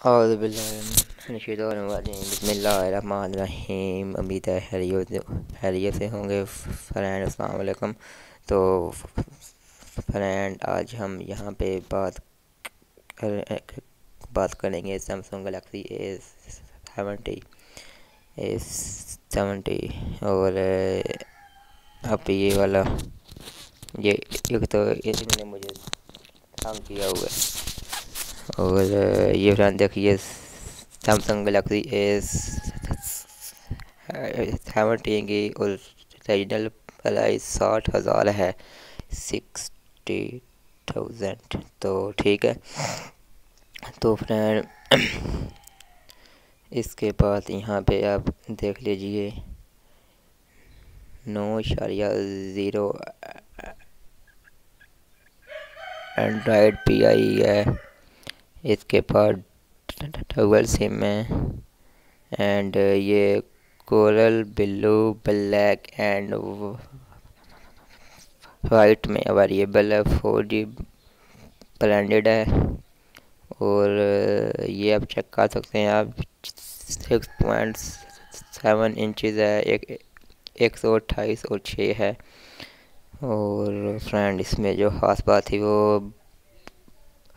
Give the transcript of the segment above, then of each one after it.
اعوذ باللہ من الشیطان الرجیم بسم اللہ الرحمن الرحیم امید ہے خیریت سے ہوں گے فرینڈ السلام علیکم تو فرینڈ آج ہم یہاں پہ بات بات کریں گے Samsung Galaxy A seventy A seventy اور اب یہ والا یہ ایک تو انہوں نے مجھے تنگ کیا ہوا ہے۔ اور یہ فرینڈ دیکھیے سیمسنگ گلیکسی ایس سیونٹین کی اوریجنل پرائز ساٹھ ہزار ہے سکسٹی تھاؤزینڈ تو ٹھیک ہے تو فرینڈ اس کے بعد یہاں پہ آپ دیکھ لیجیے نو اشاریہ زیرو اینڈرائڈ پی آئی ہے اس کے بعد ڈبل سم ہے اینڈ یہ coral blue, black and white میں اویلیبل ہے، فور جی بلینڈڈ ہے اور uh, یہ آپ چیک کر سکتے ہیں، آپ سکس پوائنٹ سیون انچز ہے، ایک ایک سو اٹھائیس اور چھ ہے اور فرینڈ اس میں جو خاص بات تھی وہ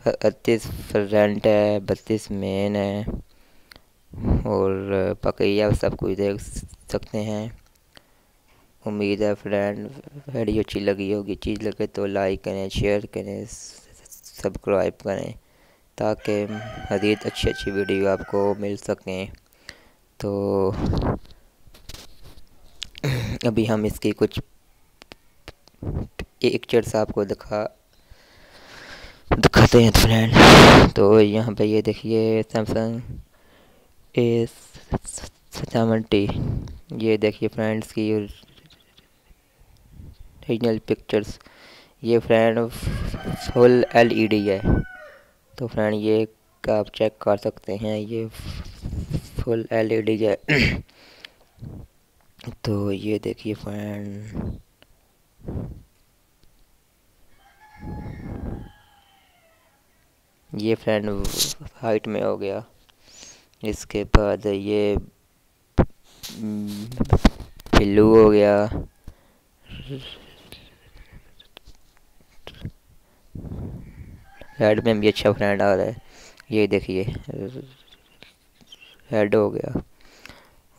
اڑتیس فرنٹ ہے، بتیس مین ہے اور بقیہ سب کچھ دیکھ سکتے ہیں۔ امید ہے فرینڈ ویڈیو اچھی لگی ہوگی۔ چیز لگے تو لائک کریں، شیئر کریں، سبسکرائب کریں تاکہ مزید اچھی اچھی ویڈیو آپ کو مل سکیں۔ تو ابھی ہم اس کی کچھ پکچرس آپ کو دکھا دکھاتے ہیں فرینڈ تو یہاں پہ یہ دیکھیے، سیمسنگ اے سیونٹی۔ یہ دیکھیے فرینڈس کی اوریجنل پکچرس یہ friend full L E D ہے۔ تو فرینڈ یہ آپ چیک کر سکتے ہیں، یہ فل ایل ای ڈی ہے۔ تو یہ دیکھیے فرینڈ۔ یہ فرینڈ ہائٹ میں ہو گیا۔ اس کے بعد یہ پلو ہو گیا۔ ریڈ میں بھی اچھا فرینڈ آ رہا ہے۔ یہ دیکھیے۔ ریڈ ہو گیا۔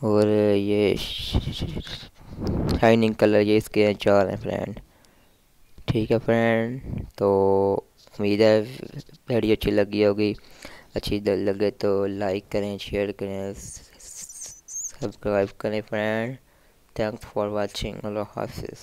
اور یہ شائننگ کلر یہ اس کے چار ہیں فرینڈ ٹھیک ہے فرینڈ تو امید ہے ویڈیو اچھی لگی ہوگی اچھی لگے تو لائک کریں شیئر کریں سبسکرائب کریں فرینڈ تھینکس فار واچنگ اللہ حافظ